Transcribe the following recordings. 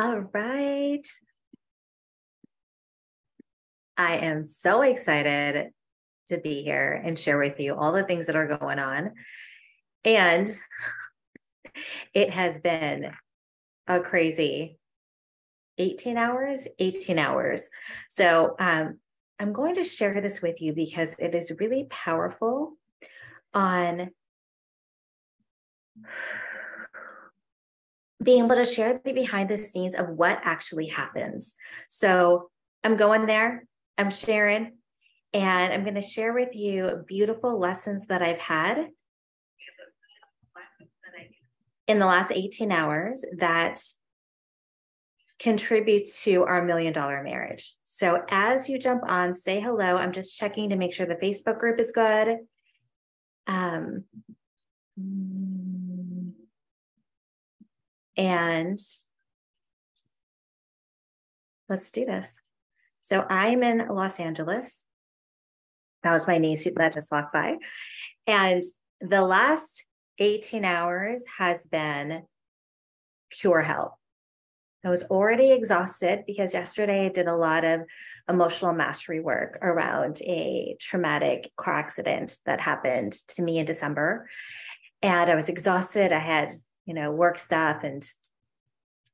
All right. I am so excited to be here and share with you all the things that are going on. And it has been a crazy 18 hours, 18 hours. So um, I'm going to share this with you because it is really powerful on being able to share the behind the scenes of what actually happens. So I'm going there, I'm sharing, and I'm going to share with you beautiful lessons that I've had in the last 18 hours that contributes to our million dollar marriage. So as you jump on, say hello. I'm just checking to make sure the Facebook group is good. Um, and let's do this. So I'm in Los Angeles. That was my niece that just walked by. And the last 18 hours has been pure hell. I was already exhausted because yesterday I did a lot of emotional mastery work around a traumatic car accident that happened to me in December. And I was exhausted. I had, you know, work stuff and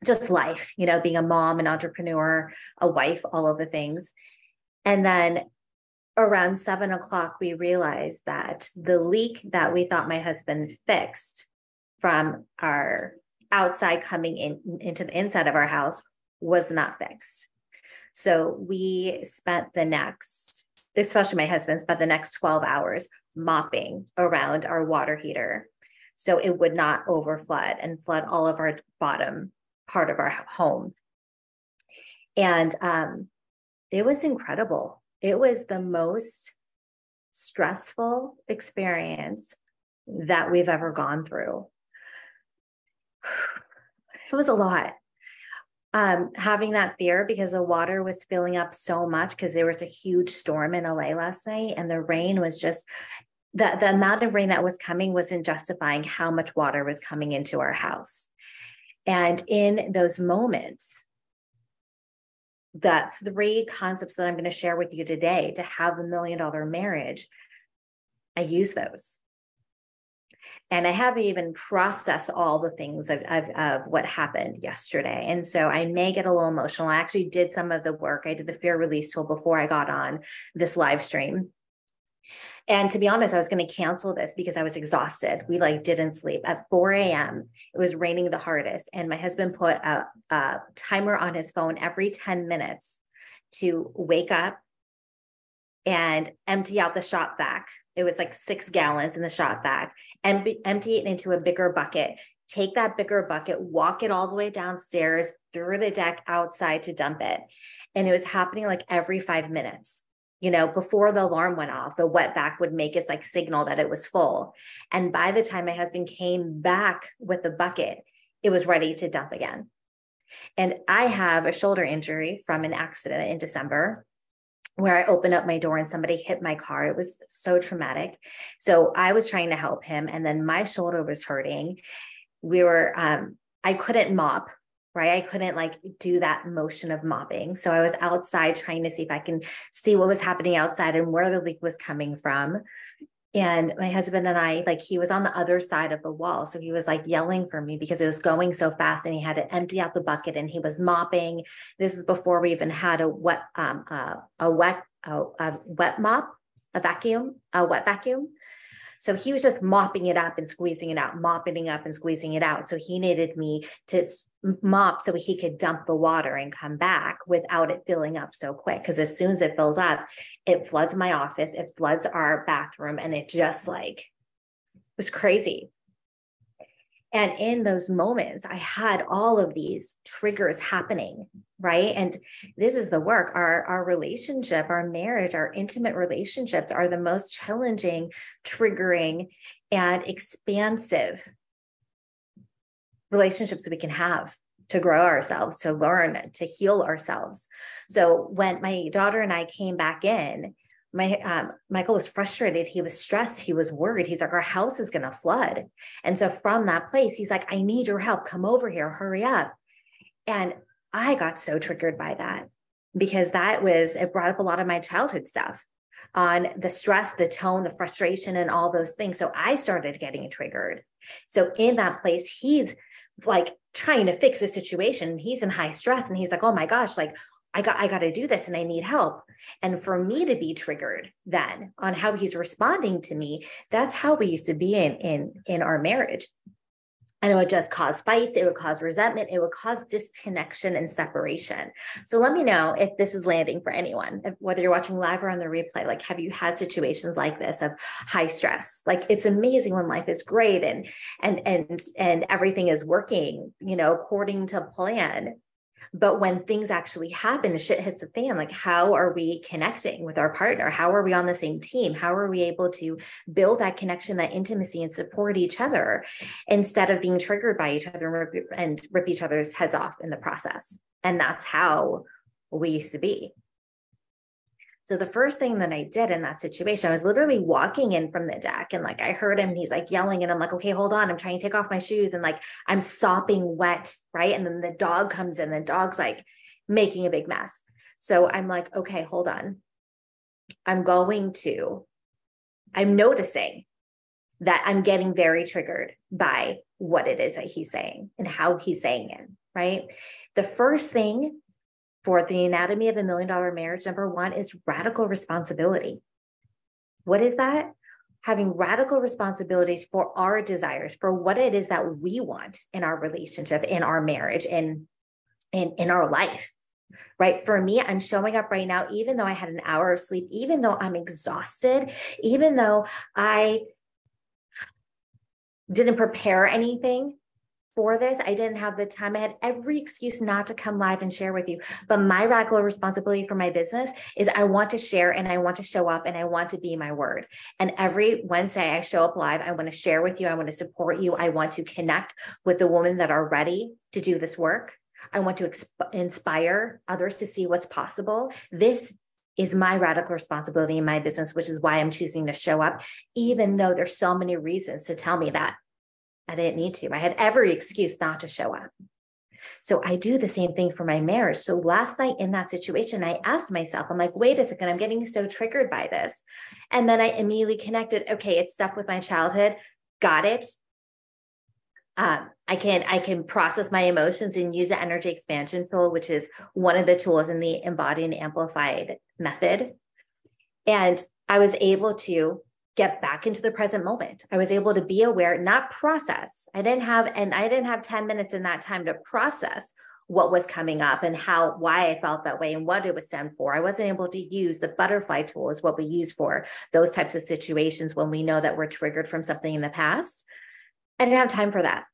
just life, you know, being a mom, an entrepreneur, a wife, all of the things. And then around seven o'clock, we realized that the leak that we thought my husband fixed from our outside coming in into the inside of our house was not fixed. So we spent the next, especially my husband, spent the next 12 hours mopping around our water heater so it would not overflood and flood all of our bottom part of our home. And um, it was incredible. It was the most stressful experience that we've ever gone through. It was a lot. Um, having that fear because the water was filling up so much because there was a huge storm in LA last night and the rain was just the, the amount of rain that was coming wasn't justifying how much water was coming into our house. And in those moments, the three concepts that I'm going to share with you today to have a million dollar marriage, I use those. And I haven't even processed all the things of, of, of, what happened yesterday. And so I may get a little emotional. I actually did some of the work. I did the fear release tool before I got on this live stream. And to be honest, I was going to cancel this because I was exhausted. We like didn't sleep at 4 a.m. It was raining the hardest. And my husband put a, a timer on his phone every 10 minutes to wake up and empty out the shop vac. It was like six gallons in the shop vac and empty it into a bigger bucket. Take that bigger bucket, walk it all the way downstairs through the deck outside to dump it. And it was happening like every five minutes you know, before the alarm went off, the wet vac would make its like signal that it was full. And by the time my husband came back with the bucket, it was ready to dump again. And I have a shoulder injury from an accident in December where I opened up my door and somebody hit my car. It was so traumatic. So I was trying to help him, and then my shoulder was hurting. We were, um, I couldn't mop right? I couldn't like do that motion of mopping. So I was outside trying to see if I can see what was happening outside and where the leak was coming from. And my husband and I, like, he was on the other side of the wall. So he was like yelling for me because it was going so fast and he had to empty out the bucket and he was mopping. This is before we even had a wet, um, uh, a wet, a, a wet mop, a vacuum, a wet vacuum. So he was just mopping it up and squeezing it out, mopping it up and squeezing it out. So he needed me to mop so he could dump the water and come back without it filling up so quick. Because as soon as it fills up, it floods my office, it floods our bathroom, and it just like was crazy. And in those moments, I had all of these triggers happening, right? And this is the work. Our, our relationship, our marriage, our intimate relationships are the most challenging, triggering, and expansive relationships we can have to grow ourselves, to learn, to heal ourselves. So when my daughter and I came back in, my um, Michael was frustrated. He was stressed. He was worried. He's like, our house is going to flood. And so from that place, he's like, I need your help. Come over here. Hurry up. And I got so triggered by that because that was, it brought up a lot of my childhood stuff on the stress, the tone, the frustration, and all those things. So I started getting triggered. So in that place, he's like trying to fix the situation. He's in high stress and he's like, oh my gosh, like I got I got to do this and I need help. And for me to be triggered then on how he's responding to me, that's how we used to be in in in our marriage. And it would just cause fights it would cause resentment it would cause disconnection and separation. So let me know if this is landing for anyone if, whether you're watching live or on the replay like have you had situations like this of high stress? Like it's amazing when life is great and and and and everything is working you know according to plan but when things actually happen, the shit hits the fan, like how are we connecting with our partner? How are we on the same team? How are we able to build that connection, that intimacy, and support each other instead of being triggered by each other and rip, and rip each other's heads off in the process? And that's how we used to be. So the first thing that I did in that situation, I was literally walking in from the deck and like I heard him, he's like yelling, and I'm like, okay, hold on. I'm trying to take off my shoes and like I'm sopping wet, right? And then the dog comes in, the dog's like making a big mess. So I'm like, okay, hold on. I'm going to, I'm noticing that I'm getting very triggered by what it is that he's saying and how he's saying it, right? The first thing for the anatomy of a million dollar marriage, number one is radical responsibility. What is that? Having radical responsibilities for our desires, for what it is that we want in our relationship, in our marriage, in, in, in our life. Right. For me, I'm showing up right now, even though I had an hour of sleep, even though I'm exhausted, even though I didn't prepare anything for this. I didn't have the time. I had every excuse not to come live and share with you. But my radical responsibility for my business is I want to share and I want to show up and I want to be my word. And every Wednesday I show up live. I want to share with you. I want to support you. I want to connect with the women that are ready to do this work. I want to exp- inspire others to see what's possible. This is my radical responsibility in my business, which is why I'm choosing to show up, even though there's so many reasons to tell me that I didn't need to. I had every excuse not to show up. So I do the same thing for my marriage. So last night in that situation, I asked myself, I'm like, wait a second, I'm getting so triggered by this. And then I immediately connected, okay, it's stuff with my childhood. Got it. Um, I can I can process my emotions and use the energy expansion tool, which is one of the tools in the embodied and amplified method. And I was able to get back into the present moment. I was able to be aware, not process. I didn't have, and I didn't have 10 minutes in that time to process what was coming up and how, why I felt that way and what it was sent for. I wasn't able to use the butterfly tool is what we use for those types of situations when we know that we're triggered from something in the past. I didn't have time for that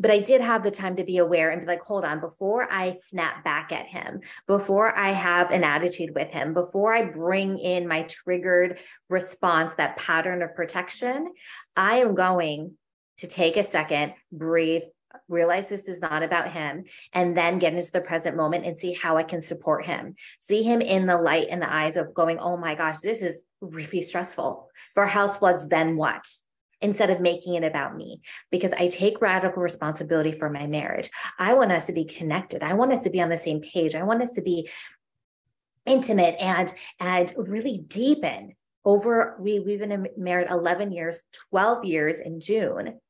but I did have the time to be aware and be like, hold on, before I snap back at him, before I have an attitude with him, before I bring in my triggered response, that pattern of protection, I am going to take a second, breathe, realize this is not about him, and then get into the present moment and see how I can support him. See him in the light in the eyes of going, oh my gosh, this is really stressful. For house floods, then what? Instead of making it about me because I take radical responsibility for my marriage. I want us to be connected. I want us to be on the same page. I want us to be intimate and and really deepen over we we've been married 11 years 12 years in june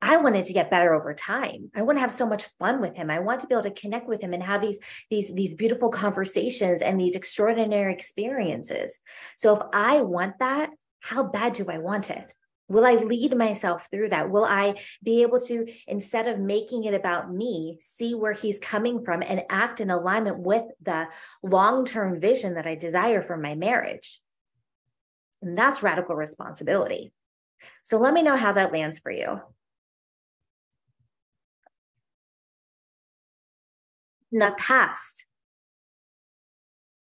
i wanted to get better over time i want to have so much fun with him i want to be able to connect with him and have these these these beautiful conversations and these extraordinary experiences so if i want that how bad do i want it Will I lead myself through that? Will I be able to, instead of making it about me, see where he's coming from and act in alignment with the long term vision that I desire for my marriage? And that's radical responsibility. So let me know how that lands for you. In the past,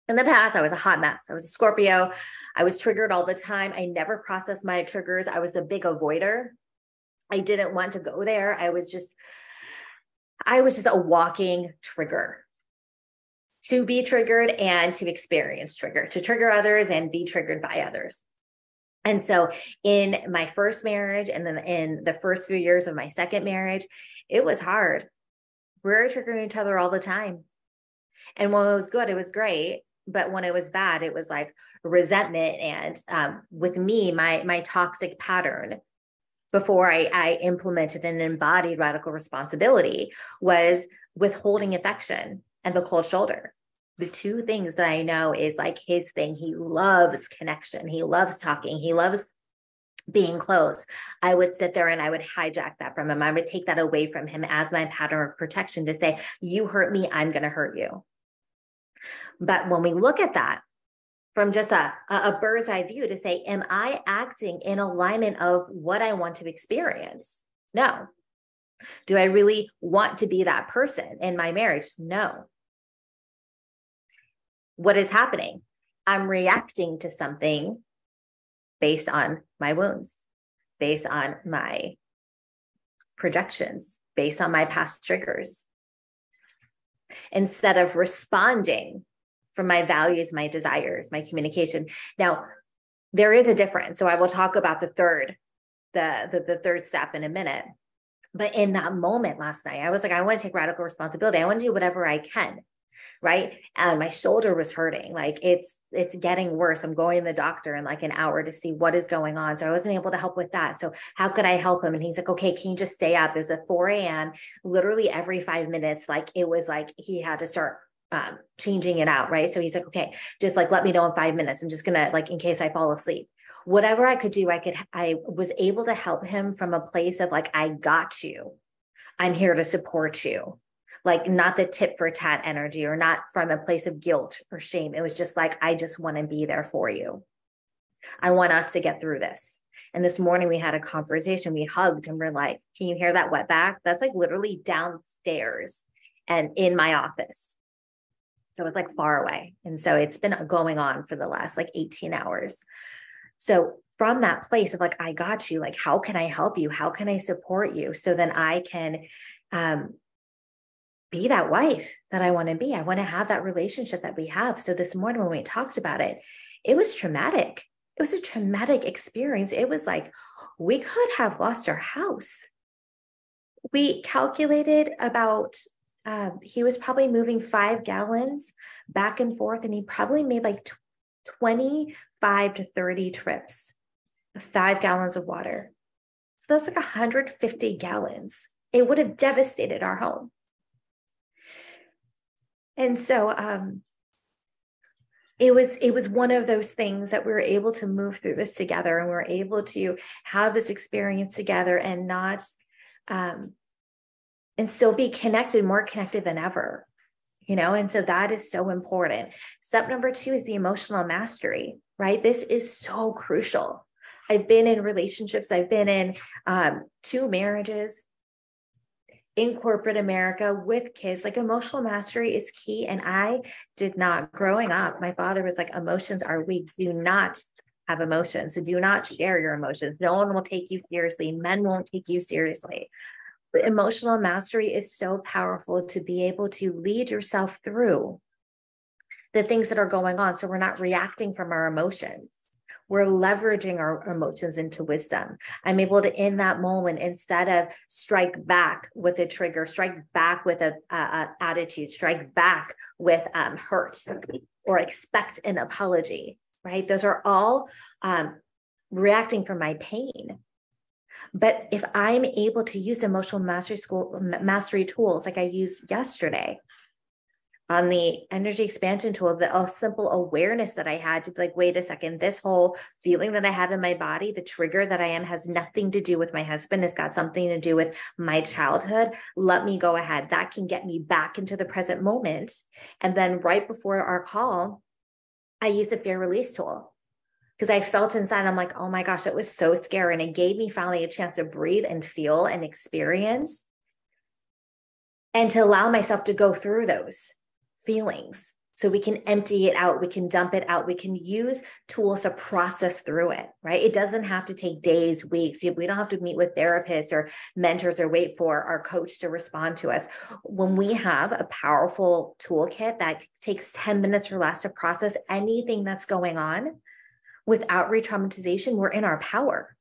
in the past, I was a hot mess. I was a Scorpio. I was triggered all the time. I never processed my triggers. I was a big avoider. I didn't want to go there. I was just, I was just a walking trigger to be triggered and to experience trigger, to trigger others and be triggered by others. And so in my first marriage and then in the first few years of my second marriage, it was hard. We we're triggering each other all the time And when it was good, it was great. But when it was bad, it was like resentment. And um, with me, my my toxic pattern before I, I implemented and embodied radical responsibility was withholding affection and the cold shoulder the two things that I know is like his thing. He loves connection. He loves talking. He loves being close. I would sit there and I would hijack that from him. I would take that away from him as my pattern of protection to say, you hurt me, I'm going to hurt you. But when we look at that from just a, a bird's eye view to say, am I acting in alignment of what I want to experience? No. Do I really want to be that person in my marriage? No what is happening? I'm reacting to something based on my wounds, based on my projections, based on my past triggers. Instead of responding from my values, my desires, my communication. Now, there is a difference. So I will talk about the third, the, the, the third step in a minute. But in that moment last night, I was like, I want to take radical responsibility. I want to do whatever I can right and my shoulder was hurting like it's it's getting worse i'm going to the doctor in like an hour to see what is going on so i wasn't able to help with that so how could i help him and he's like okay can you just stay up it's at 4 a.m literally every five minutes like it was like he had to start um, changing it out right so he's like okay just like let me know in five minutes i'm just gonna like in case i fall asleep whatever i could do i could i was able to help him from a place of like i got you i'm here to support you like not the tip for tat energy or not from a place of guilt or shame. It was just like, I just want to be there for you. I want us to get through this. And this morning we had a conversation, we hugged and we're like, can you hear that wet vac? That's like literally downstairs and in my office. So it's like far away. And so it's been going on for the last like 18 hours. So from that place of like, I got you, like, how can I help you? How can I support you? So then I can um, be that wife that I want to be. I want to have that relationship that we have. So this morning when we talked about it, it was traumatic. It was a traumatic experience. It was like we could have lost our house. We calculated about um, he was probably moving five gallons back and forth, and he probably made like 25 to 30 trips of five gallons of water. So that's like 150 gallons. It would have devastated our home. And so um, it was it was one of those things that we were able to move through this together and we were able to have this experience together and not um, and still be connected more connected than ever you know and so that is so important step number two is the emotional mastery right this is so crucial i've been in relationships i've been in um, two marriages in corporate America with kids, like emotional mastery is key. And I did not, growing up, my father was like, emotions are weak. Do not have emotions. So do not share your emotions. No one will take you seriously. Men won't take you seriously. But emotional mastery is so powerful to be able to lead yourself through the things that are going on. So we're not reacting from our emotions we're leveraging our emotions into wisdom. I'm able to, in that moment, instead of strike back with a trigger, strike back with a, a, a attitude, strike back with um, hurt, or expect an apology. Right? Those are all um, reacting from my pain. But if I'm able to use emotional mastery school mastery tools like I used yesterday, on the energy expansion tool, the simple awareness that I had to like, wait a second, this whole feeling that I have in my body, the trigger that I am has nothing to do with my husband. It's got something to do with my childhood. Let me go ahead. That can get me back into the present moment. And then right before our call, I use a fear release tool because I felt inside, I'm like, oh my gosh, it was so scary. And it gave me finally a chance to breathe and feel and experience and to allow myself to go through those feelings. So we can empty it out, we can dump it out, we can use tools to process through it, right? It doesn't have to take days, weeks. We don't have to meet with therapists or mentors or wait for our coach to respond to us. When we have a powerful toolkit that takes 10 minutes or less to process anything that's going on without re traumatization, we're in our power.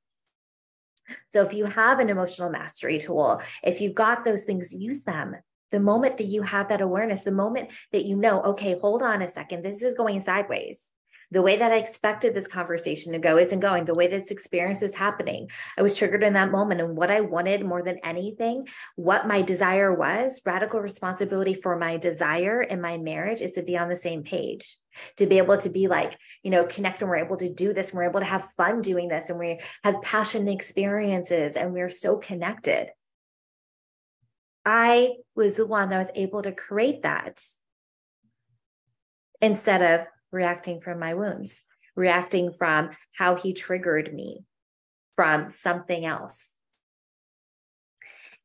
So if you have an emotional mastery tool, if you've got those things, use them The moment that you have that awareness, the moment that you know, okay, hold on a second, this is going sideways the way that I expected this conversation to go isn't going, the way this experience is happening. I was triggered in that moment. And what I wanted more than anything, what my desire was, radical responsibility for my desire in my marriage is to be on the same page to be able mm-hmm. to be like, you know, connect and we're able to do this and we're able to have fun doing this and we have passion experiences and we're so connected. I was the one that was able to create that instead of reacting from my wounds, reacting from how he triggered me from something else.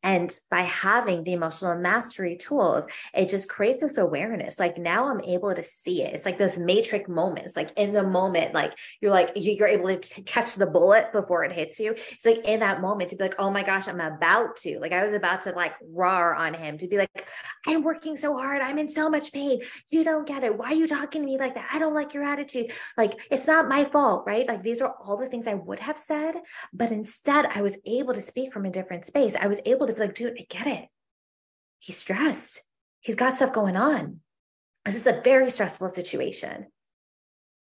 And by having the emotional mastery tools, it just creates this awareness. Like now I'm able to see it. It's like those matrix moments, like in the moment, like you're like, you're able to t- catch the bullet before it hits you. It's like in that moment to be like, oh my gosh, I'm about to. Like I was about to like roar on him to be like, I'm working so hard. I'm in so much pain. You don't get it. Why are you talking to me like that? I don't like your attitude. Like it's not my fault, right? Like these are all the things I would have said. But instead, I was able to speak from a different space. I was able to be like, dude, I get it. He's stressed. He's got stuff going on. This is a very stressful situation.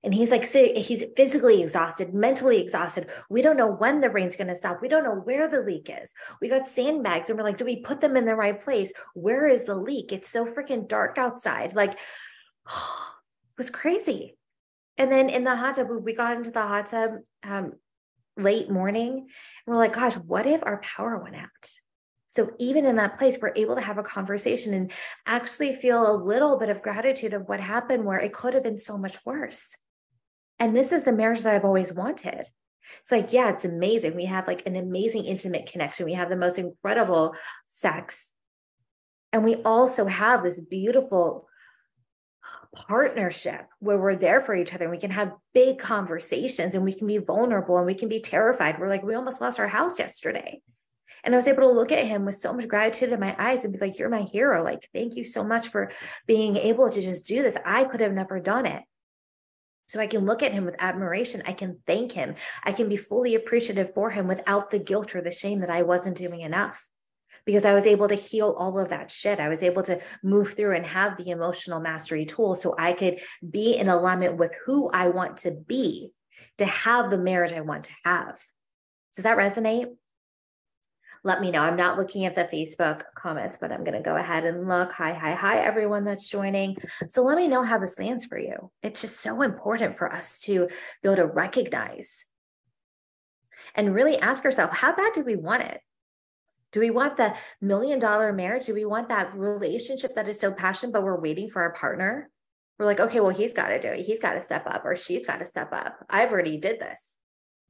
And he's like, he's physically exhausted, mentally exhausted. We don't know when the rain's going to stop. We don't know where the leak is. We got sandbags and we're like, do we put them in the right place? Where is the leak? It's so freaking dark outside. Like, it was crazy. And then in the hot tub, we got into the hot tub um, late morning. And we're like, gosh, what if our power went out? So even in that place, we're able to have a conversation and actually feel a little bit of gratitude of what happened where it could have been so much worse. And this is the marriage that I've always wanted. It's like, yeah, it's amazing. We have like an amazing intimate connection. We have the most incredible sex. And we also have this beautiful partnership where we're there for each other and we can have big conversations and we can be vulnerable and we can be terrified. We're like, we almost lost our house yesterday. And I was able to look at him with so much gratitude in my eyes and be like, You're my hero. Like, thank you so much for being able to just do this. I could have never done it. So I can look at him with admiration. I can thank him. I can be fully appreciative for him without the guilt or the shame that I wasn't doing enough because I was able to heal all of that shit. I was able to move through and have the emotional mastery tool so I could be in alignment with who I want to be to have the marriage I want to have. Does that resonate? Let me know. I'm not looking at the Facebook comments, but I'm going to go ahead and look. Hi, hi, hi, everyone that's joining. So let me know how this lands for you. It's just so important for us to be able to recognize and really ask ourselves how bad do we want it? Do we want the million dollar marriage? Do we want that relationship that is so passionate, but we're waiting for our partner? We're like, okay, well, he's got to do it. He's got to step up or she's got to step up. I've already did this.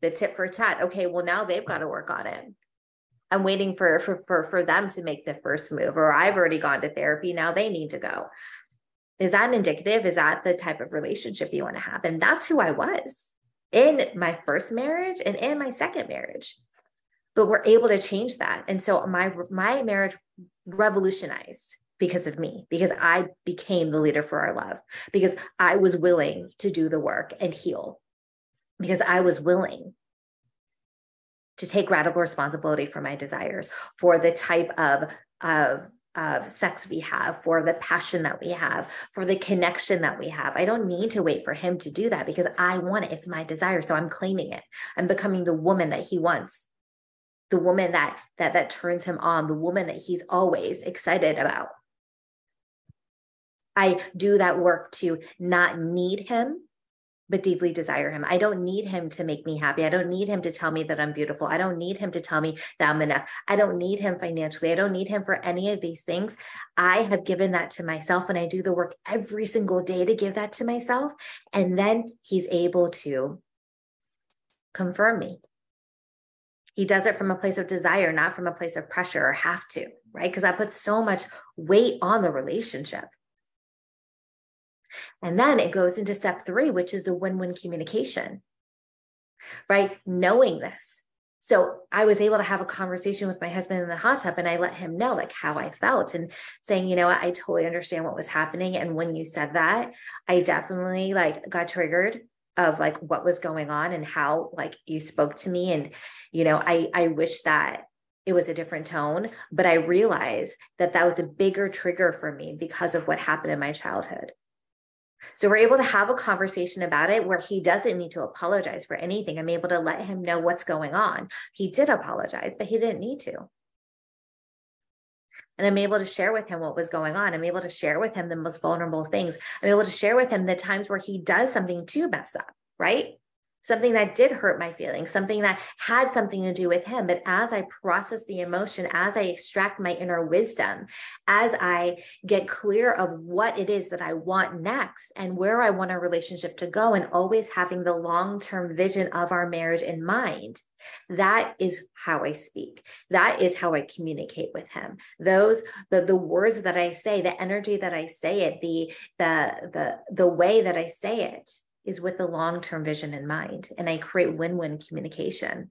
The tip for tat. Okay, well, now they've got to work on it. I'm waiting for, for for for them to make the first move, or I've already gone to therapy. Now they need to go. Is that indicative? Is that the type of relationship you want to have? And that's who I was in my first marriage and in my second marriage. But we're able to change that. And so my my marriage revolutionized because of me, because I became the leader for our love, because I was willing to do the work and heal, because I was willing to take radical responsibility for my desires, for the type of, of, of sex we have, for the passion that we have, for the connection that we have. I don't need to wait for him to do that because I want it. It's my desire. So I'm claiming it. I'm becoming the woman that he wants, the woman that that that turns him on, the woman that he's always excited about. I do that work to not need him but deeply desire him. I don't need him to make me happy. I don't need him to tell me that I'm beautiful. I don't need him to tell me that I'm enough. I don't need him financially. I don't need him for any of these things. I have given that to myself and I do the work every single day to give that to myself. And then he's able to confirm me. He does it from a place of desire, not from a place of pressure or have to, right? Because I put so much weight on the relationship. And then it goes into step three, which is the win win communication, right? Knowing this. So I was able to have a conversation with my husband in the hot tub and I let him know like how I felt and saying, you know, I totally understand what was happening. And when you said that, I definitely like got triggered of like what was going on and how like you spoke to me. And, you know, I I wish that it was a different tone, but I realized that that was a bigger trigger for me because of what happened in my childhood. So we're able to have a conversation about it where he doesn't need to apologize for anything. I'm able to let him know what's going on. He did apologize, but he didn't need to. And I'm able to share with him what was going on. I'm able to share with him the most vulnerable things. I'm able to share with him the times where he does something to mess up, right? Something that did hurt my feelings, something that had something to do with him. But as I process the emotion, as I extract my inner wisdom, as I get clear of what it is that I want next and where I want our relationship to go, and always having the long term vision of our marriage in mind. That is how I speak. That is how I communicate with him. Those the the words that I say, the energy that I say it, the the the the way that I say it is with the long term vision in mind. And I create win win communication.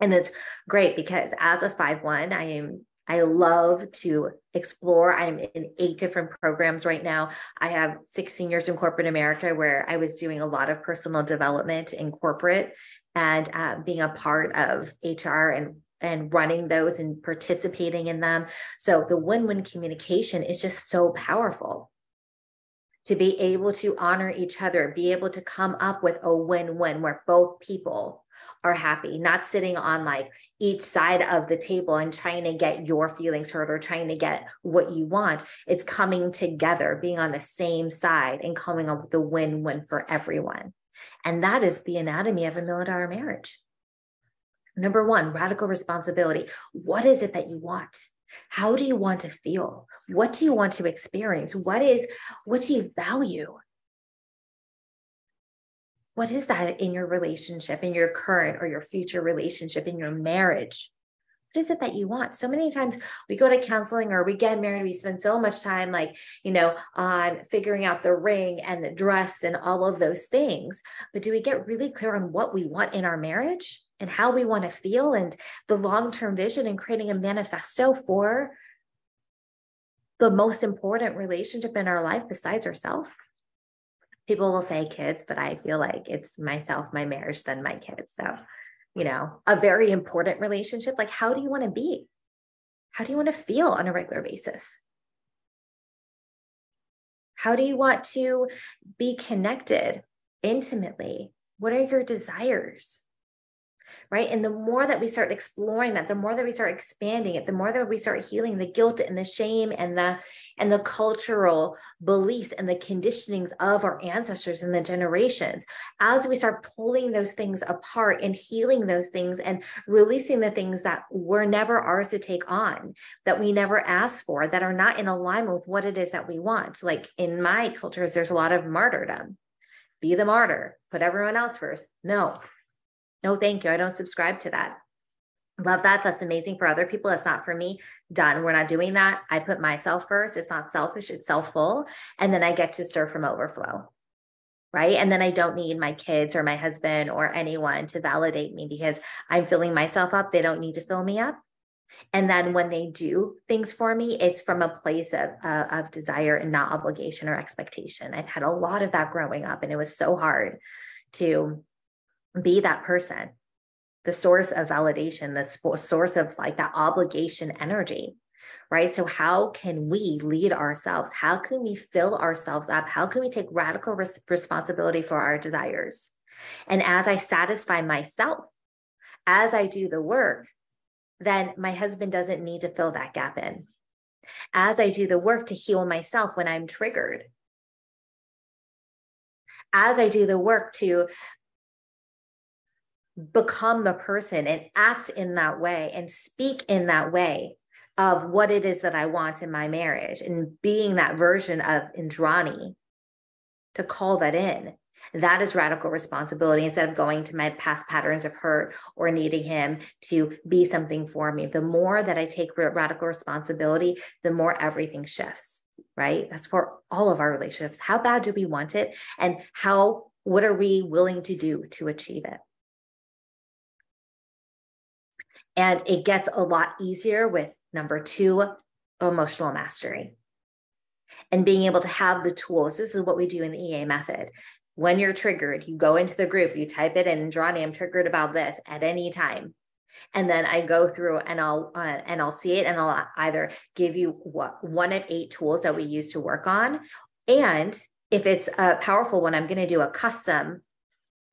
And it's great because as a 5 1, I am I love to explore. I'm in eight different programs right now. I have 16 years in corporate America where I was doing a lot of personal development in corporate and uh, being a part of HR and and running those and participating in them. So the win-win communication is just so powerful to be able to honor each other, be able to come up with a win win where both people are happy, not sitting on like each side of the table and trying to get your feelings hurt or trying to get what you want. It's coming together, being on the same side and coming up with a win win for everyone. And that is the anatomy of a million dollar marriage. Number one, radical responsibility. What is it that you want? How do you want to feel? What do you want to experience? What is what do you value? What is that in your relationship, in your current or your future relationship, in your marriage? What is it that you want? So many times we go to counseling or we get married, we spend so much time, like, you know, on figuring out the ring and the dress and all of those things. But do we get really clear on what we want in our marriage? and how we want to feel and the long term vision and creating a manifesto for the most important relationship in our life besides ourselves. People will say kids, but I feel like it's myself, my marriage, then my kids. So, you know, a very important relationship. Like, how do you want to be? How do you want to feel on a regular basis? How do you want to be connected intimately? What are your desires? Right? And the more that we start exploring that, the more that we start expanding it, the more that we start healing the guilt and the shame and the and the cultural beliefs and the conditionings of our ancestors and the generations, as we start pulling those things apart and healing those things and releasing the things that were never ours to take on, that we never asked for, that are not in alignment with what it is that we want. Like in my cultures, there's a lot of martyrdom. Be the martyr, put everyone else first. No, no, thank you. I don't subscribe to that. Love that. That's amazing for other people. That's not for me. Done. We're not doing that. I put myself first. It's not selfish, it's self full. And then I get to serve from overflow. Right. And then I don't need my kids or my husband or anyone to validate me because I'm filling myself up. They don't need to fill me up. And then when they do things for me, it's from a place of, uh, of desire and not obligation or expectation. I've had a lot of that growing up, and it was so hard to be that person, the source of validation, the source of like that obligation energy, right? So, how can we lead ourselves? How can we fill ourselves up? How can we take radical res- responsibility for our desires? And as I satisfy myself, as I do the work, then my husband doesn't need to fill that gap in. As I do the work to heal myself when I'm triggered, as I do the work to become the person and act in that way and speak in that way of what it is that I want in my marriage and being that version of Indrani to call that in. That is radical responsibility instead of going to my past patterns of hurt or needing him to be something for me. The more that I take radical responsibility, the more everything shifts, right? That's for all of our relationships. How bad do we want it? And how, what are we willing to do to achieve it? And it gets a lot easier with number two, emotional mastery. And being able to have the tools. This is what we do in the EA method. When you're triggered, you go into the group, you type it in, Indrani, I'm triggered about this at any time. and then I go through and I'll uh, and I'll see it and I'll either give you what one of eight tools that we use to work on, and if it's a powerful one, I'm going to do a custom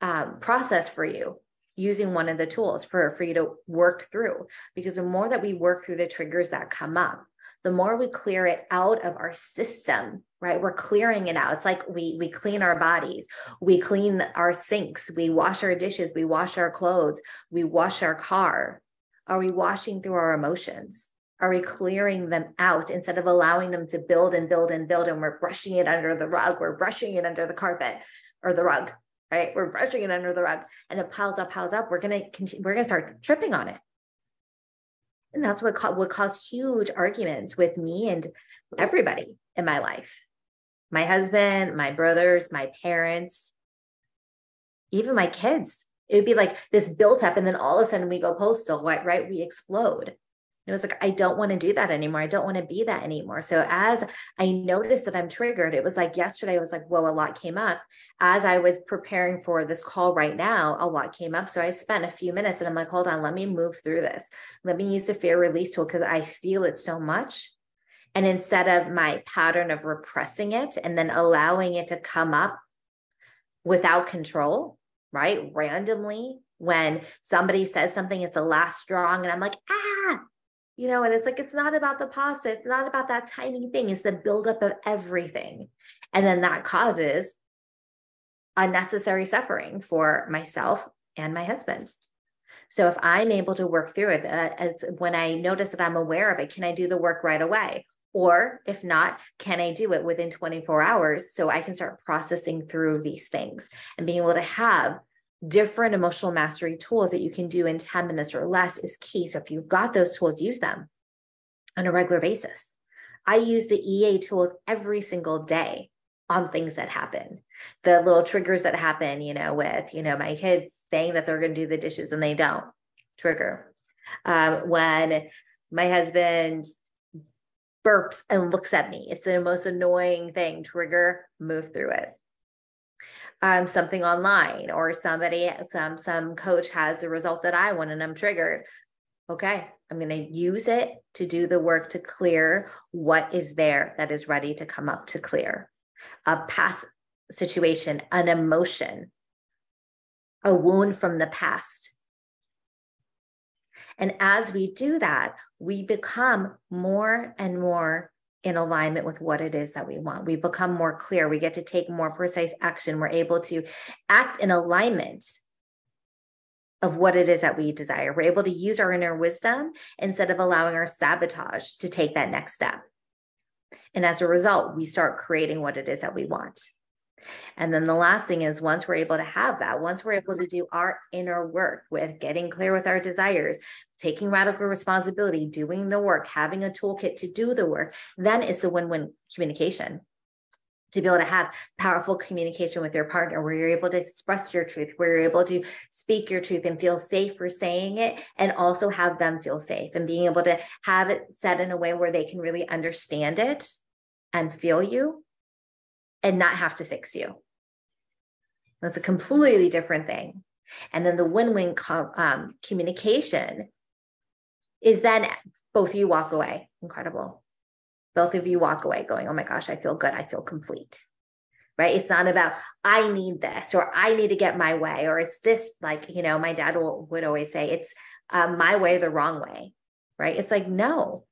um, process for you using one of the tools for for you to work through. Because the more that we work through the triggers that come up, the more we clear it out of our system right? We're clearing it out. It's like we we clean our bodies. We clean our sinks. We wash our dishes. We wash our clothes. We wash our car. Are we washing through our emotions? Are we clearing them out instead of allowing them to build and build and build and we're brushing it under the rug we're brushing it under the carpet or the rug right we're brushing it under the rug and it piles up piles up we're going to continue we're going to start tripping on it and that's what would cause huge arguments with me and everybody in my life my husband, my brothers, my parents, even my kids. It would be like this built up, and then all of a sudden we go postal, right? Right? We explode. It was like, I don't want to do that anymore. I don't want to be that anymore. So as I noticed that I'm triggered, it was like yesterday, I was like, whoa, a lot came up. As I was preparing for this call right now, a lot came up. So I spent a few minutes and I'm like, hold on, let me move through this. Let me use the fear release tool because I feel it so much and instead of my pattern of repressing it and then allowing it to come up without control, right? Randomly, when somebody says something, it's the last strong, and I'm like, ah, you know, and it's like, it's not about the pasta, it's not about that tiny thing, it's the buildup of everything. And then that causes unnecessary suffering for myself and my husband. So if I'm able to work through it, uh, as when I notice that I'm aware of it, can I do the work right away? Or if not, can I do it within 24 hours so I can start processing through these things and being able to have different emotional mastery tools that you can do in 10 minutes or less is key. So if you've got those tools, use them on a regular basis. I use the EA tools every single day on things that happen. The little triggers that happen, you know, with, you know, my kids saying that they're going to do the dishes and they don't trigger. Um, when my husband burps and looks at me. It's the most annoying thing. Trigger, move through it. Um, something online or somebody, some some coach has the result that I want and I'm triggered. Okay, I'm going to use it to do the work to clear what is there that is ready to come up to clear. A past situation, an emotion, a wound from the past. And as we do that, we become more and more in alignment with what it is that we want. We become more clear. We get to take more precise action. We're able to act in alignment of what it is that we desire. We're able to use our inner wisdom instead of allowing our sabotage to take that next step. And as a result, we start creating what it is that we want. And then the last thing is once we're able to have that, once we're able to do our inner work with getting clear with our desires, taking radical responsibility, doing the work, having a toolkit to do the work, then is the win win communication. To be able to have powerful communication with your partner where you're able to express your truth, where you're able to speak your truth and feel safe for saying it, and also have them feel safe and being able to have it said in a way where they can really understand it and feel you and not have to fix you. That's a completely different thing. And then the win win um, communication is then both of you walk away. Incredible. Both of you walk away going, oh my gosh, I feel good. I feel complete. Right. It's not about, I need this or I need to get my way or it's this, like, you know, my dad will, would always say, it's uh, my way, the wrong way. Right. It's like, no,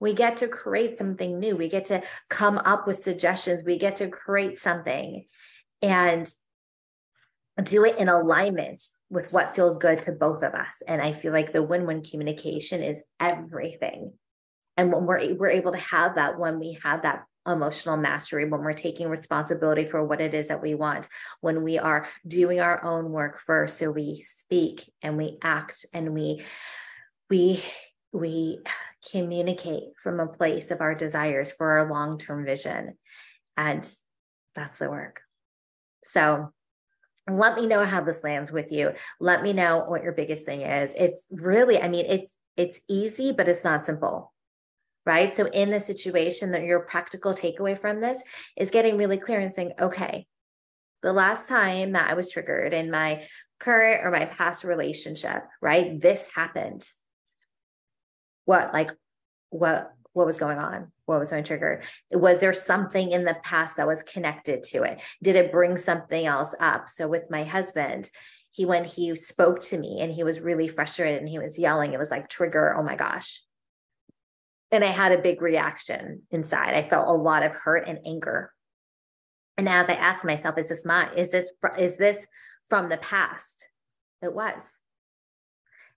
we get to create something new. We get to come up with suggestions. We get to create something and do it in alignment with what feels good to both of us. And I feel like the win-win communication is everything. And when we're we're able to have that when we have that emotional mastery, when we're taking responsibility for what it is that we want, when we are doing our own work first, so we speak and we act and we we we communicate from a place of our desires for our long-term vision. And that's the work. So let me know how this lands with you. Let me know what your biggest thing is. It's really, I mean, it's it's easy, but it's not simple. Right. So in the situation that your practical takeaway from this is getting really clear and saying, okay, the last time that I was triggered in my current or my past relationship, right? This happened. What, like, what, what was going on? What was my trigger? Was there something in the past that was connected to it? Did it bring something else up? So with my husband, he when he spoke to me and he was really frustrated and he was yelling, it was like trigger, oh my gosh. And I had a big reaction inside. I felt a lot of hurt and anger. And as I asked myself, is this my, is this, is this from the past? It was.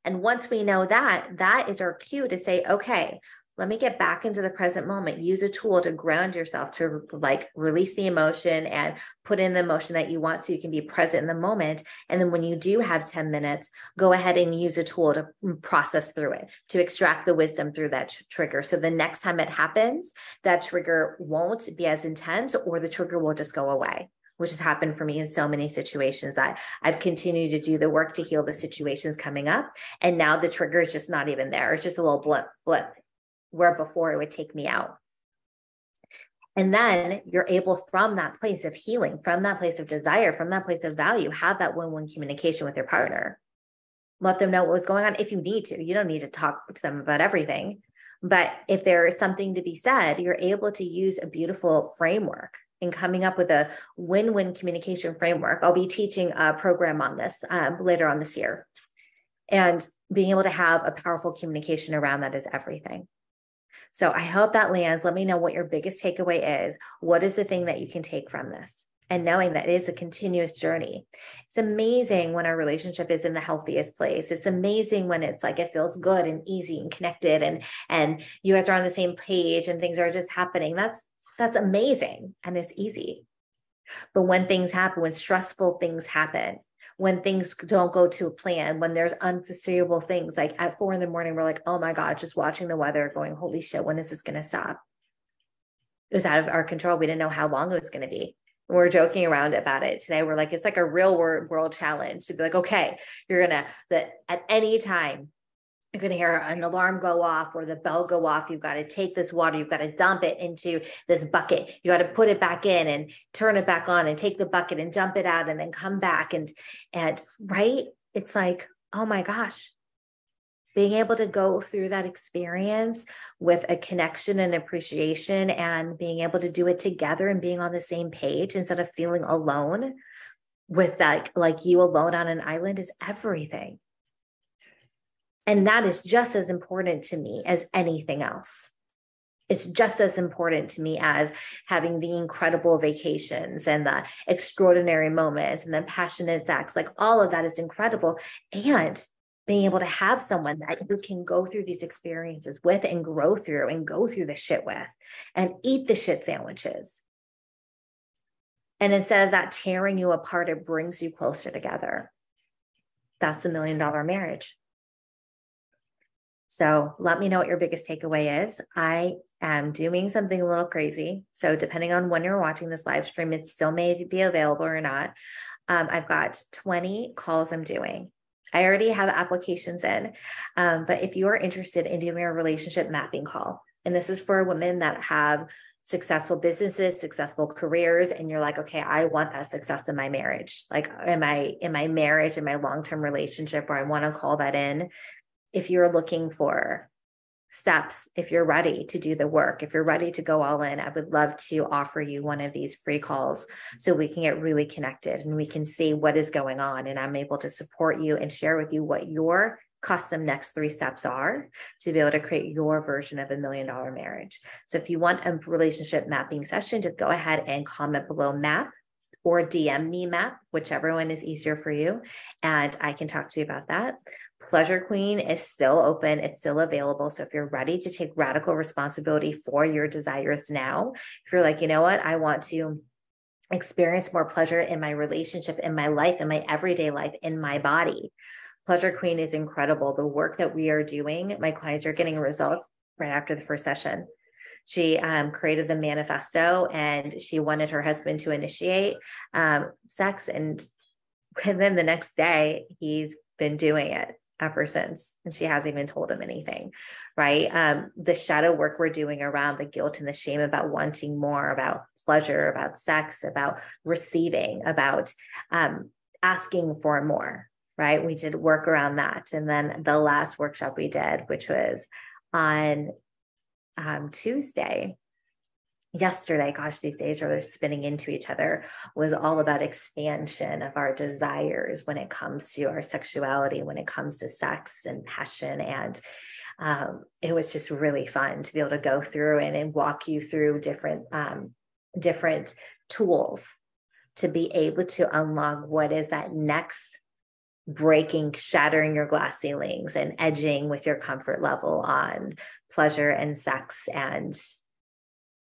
And once we know that, that is our cue to say, okay, let me get back into the present moment. Use a tool to ground yourself to like release the emotion and put in the emotion that you want so you can be present in the moment. And then when you do have 10 minutes go ahead and use a tool to process through it to extract the wisdom through that tr- trigger. So the next time it happens that trigger won't be as intense or the trigger will just go away which has happened for me in so many situations that I've continued to do the work to heal the situations coming up. And now the trigger is just not even there. It's just a little blip, blip where before it would take me out. And then you're able from that place of healing, from that place of desire, from that place of value, have that win win communication with your partner. Let them know what was going on if you need to. You don't need to talk to them about everything. But if there is something to be said, you're able to use a beautiful framework in coming up with a win win communication framework. I'll be teaching a program on this um, later on this year. And being able to have a powerful communication around that is everything. So I hope that lands. Let me know what your biggest takeaway is. What is the thing that you can take from this? And knowing that it is a continuous journey. It's amazing when our relationship is in the healthiest place. It's amazing when it's like it feels good and easy and connected and and you guys are on the same page and things are just happening. That's that's amazing and it's easy. But when things happen, when stressful things happen, when things don't go to plan, when there's unforeseeable things, like at four in the morning, we're like, oh my God, just watching the weather, going, holy shit, when is this going to stop? It was out of our control. We didn't know how long it was going to be. We're joking around about it today. We're like, it's like a real world world challenge to be like, okay, you're gonna that at any time you're going to hear an alarm go off or the bell go off. You've got to take this water, you've got to dump it into this bucket. You got to put it back in and turn it back on and take the bucket and dump it out and then come back and and right? It's like, "Oh my gosh." Being able to go through that experience with a connection and appreciation and being able to do it together and being on the same page instead of feeling alone with that like you alone on an island is everything and that is just as important to me as anything else. It's just as important to me as having the incredible vacations and the extraordinary moments and the passionate sex. Like all of that is incredible. And being able to have someone that you can go through these experiences with and grow through and go through the shit with and eat the shit sandwiches. And instead of that tearing you apart, it brings you closer together. That's a million dollar marriage. So let me know what your biggest takeaway is. I am doing something a little crazy. So depending on when you're watching this live stream, it still may be available or not. Um, I've got 20 calls I'm doing. I already have applications in, um, but if you are interested in doing a relationship mapping call, and this is for women that have successful businesses, successful careers, and you're like, okay, I want that success in my marriage. Like, am I in my marriage, in my long term relationship, where I want to call that in? If you're looking for steps, if you're ready to do the work, if you're ready to go all in, I would love to offer you one of these free calls so we can get really connected and we can see what is going on. And I'm able to support you and share with you what your custom next three steps are to be able to create your version of a million dollar marriage. So if you want a relationship mapping session, just go ahead and comment below map or DM me map, whichever one is easier for you. And I can talk to you about that. Pleasure Queen is still open, it's still available. So if you're ready to take radical responsibility for your desires now, if you're like, you know what, I want to experience more pleasure in my relationship, in my life, in my everyday life, in my body. Pleasure Queen is incredible. The work that we are doing, my clients are getting results right after the first session. She um, created the manifesto and she wanted her husband to initiate um, sex. And then the next day, he's been doing it ever since. And she hasn't even told him anything, right? Um, the shadow work we're doing around the guilt and the shame about wanting more, about pleasure, about sex, about receiving, about um, asking for more, right? We did work around that. And then the last workshop we did, which was on um, Tuesday, yesterday, gosh, these days are spinning into each other, was all about expansion of our desires when it comes to our sexuality, when it comes to sex and passion. And um, it was just really fun to be able to go through and, and walk you through different um, different tools to be able to unlock what is that next breaking, shattering your glass ceilings and edging with your comfort level on pleasure and sex and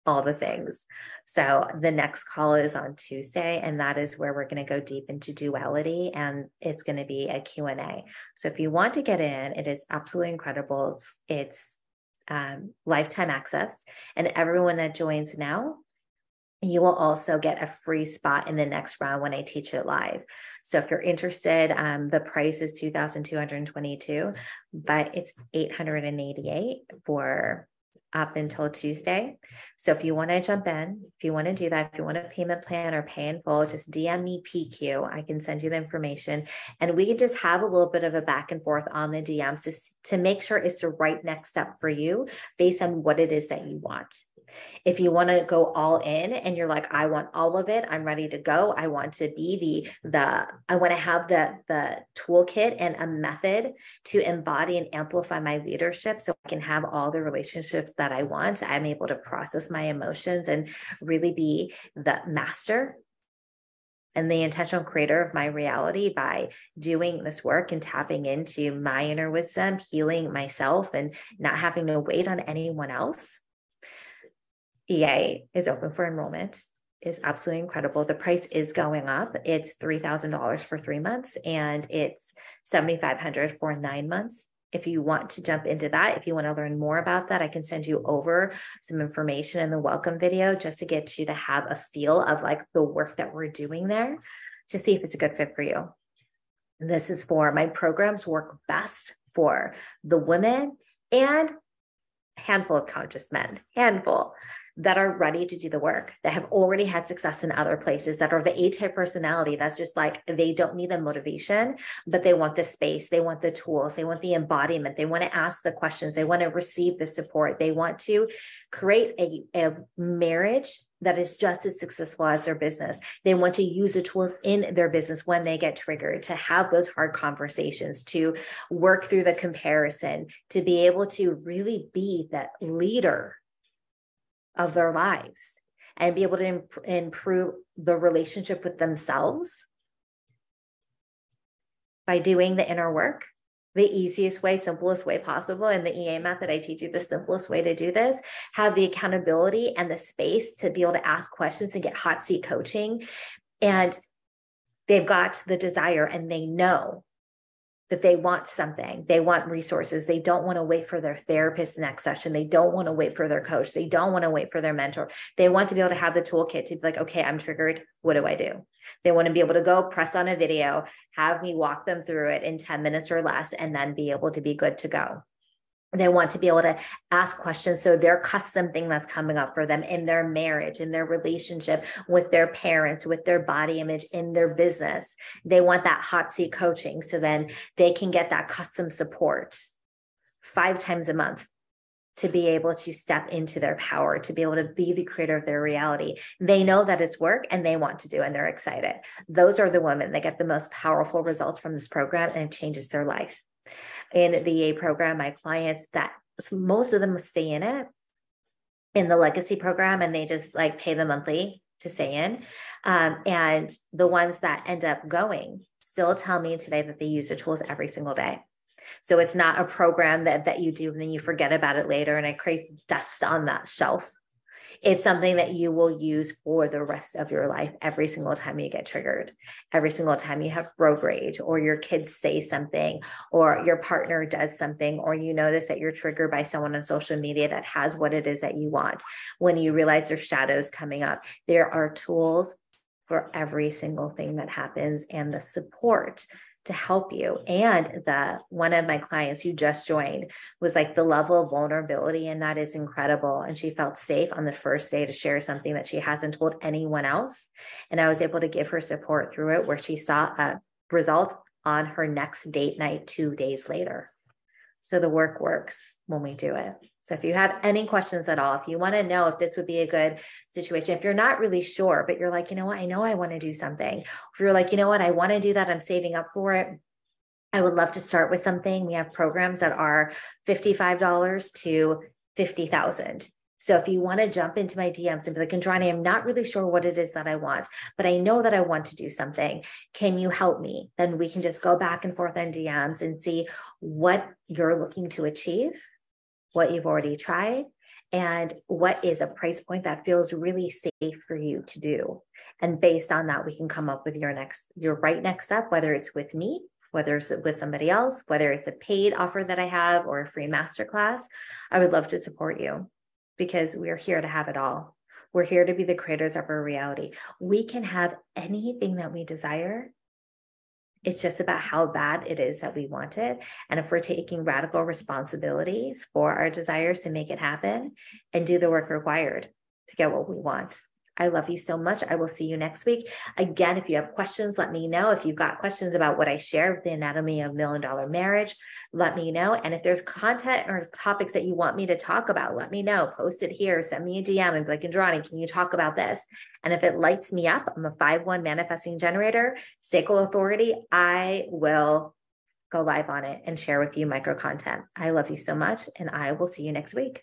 all the things. So the next call is on Tuesday and that is where we're going to go deep into duality and it's going to be a Q&A. So if you want to get in, it is absolutely incredible. It's, it's um, lifetime access and everyone that joins now you will also get a free spot in the next round when I teach it live. So if you're interested, um, the price is 2,222, but it's 888 for up until Tuesday. So if you want to jump in, if you want to do that, if you want a payment plan or pay in full, just DM me PQ. I can send you the information and we can just have a little bit of a back and forth on the DMs to, to make sure it's the right next step for you based on what it is that you want. If you want to go all in and you're like, I want all of it, I'm ready to go. I want to be the the I want to have the the toolkit and a method to embody and amplify my leadership so I can have all the relationships that I want. I'm able to process my emotions and really be the master and the intentional creator of my reality by doing this work and tapping into my inner wisdom, healing myself, and not having to wait on anyone else. EA is open for enrollment is absolutely incredible. The price is going up. It's $3,000 for three months and it's 7,500 for nine months. If you want to jump into that, if you want to learn more about that, I can send you over some information in the welcome video just to get you to have a feel of like the work that we're doing there to see if it's a good fit for you. This is for my programs work best for the women and handful of conscious men, handful that are ready to do the work, that have already had success in other places, that are the A type personality that's just like they don't need the motivation, but they want the space, they want the tools, they want the embodiment, they want to ask the questions, they want to receive the support, they want to create a, a marriage that is just as successful as their business. They want to use the tools in their business when they get triggered to have those hard conversations, to work through the comparison, to be able to really be that leader of their lives and be able to imp- improve the relationship with themselves by doing the inner work the easiest way, simplest way possible. In the EA method, I teach you the simplest way to do this. Have the accountability and the space to be able to ask questions and get hot seat coaching. And they've got the desire and they know that they want something. They want resources. They don't want to wait for their therapist next session. They don't want to wait for their coach. They don't want to wait for their mentor. They want to be able to have the toolkit to be like, okay, I'm triggered. What do I do? They want to be able to go press on a video, have me walk them through it in 10 minutes or less, and then be able to be good to go they want to be able to ask questions. So their custom thing that's coming up for them in their marriage in their relationship with their parents with their body image in their business. They want that hot seat coaching so then they can get that custom support five times a month to be able to step into their power to be able to be the creator of their reality. They know that it's work and they want to do and they're excited. Those are the women that get the most powerful results from this program and it changes their life in the EA program, my clients that most of them stay in it in the legacy program and they just like pay the monthly to stay in. Um, and the ones that end up going still tell me today that they use the tools every single day. So it's not a program that that you do and then you forget about it later and it creates dust on that shelf it's something that you will use for the rest of your life every single time you get triggered, every single time you have road rage, or your kids say something, or your partner does something, or you notice that you're triggered by someone on social media that has what it is that you want. When you realize there's shadows coming up, there are tools for every single thing that happens and the support to help you. And the one of my clients who just joined was like the level of vulnerability, and that is incredible. And she felt safe on the first day to share something that she hasn't told anyone else. And I was able to give her support through it, where she saw a result on her next date night two days later. So the work works when we do it. So if you have any questions at all, if you want to know if this would be a good situation, if you're not really sure, but you're like, you know what, I know I want to do something. If you're like, you know what, I want to do that, I'm saving up for it. I would love to start with something. We have programs that are $55 to 50,000. So if you want to jump into my DMs and be like, Indrani, I'm not really sure what it is that I want, but I know that I want to do something. Can you help me? Then we can just go back and forth on DMs and see what you're looking to achieve, what you've already tried, and what is a price point that feels really safe for you to do. And based on that, we can come up with your next, your right next step, whether it's with me whether it's with somebody else, whether it's a paid offer that I have or a free masterclass, I would love to support you because we're here to have it all. We're here to be the creators of our reality. We can have anything that we desire. It's just about how bad it is that we want it. And if we're taking radical responsibilities for our desires to make it happen and do the work required to get what we want. I love you so much. I will see you next week. Again, if you have questions, let me know. If you've got questions about what I share with the anatomy of million dollar marriage, let me know. And if there's content or topics that you want me to talk about, let me know. Post it here, send me a DM and be like, Indrani, can you talk about this? And if it lights me up, I'm a 5-1 manifesting generator, sacral authority, I will go live on it and share with you micro content. I love you so much, and I will see you next week.